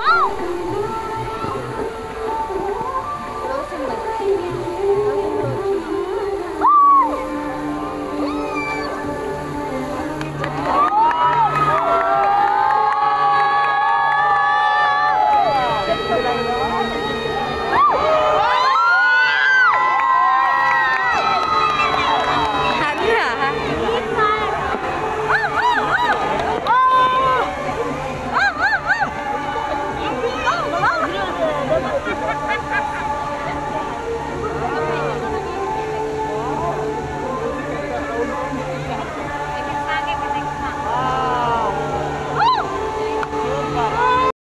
好